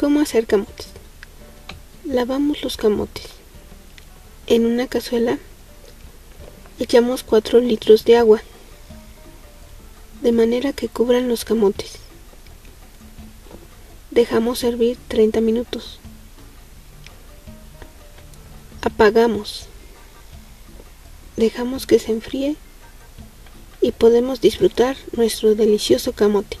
¿Cómo hacer camotes? Lavamos los camotes. En una cazuela echamos 4 litros de agua, de manera que cubran los camotes. Dejamos hervir 30 minutos. Apagamos. Dejamos que se enfríe y podemos disfrutar nuestro delicioso camote.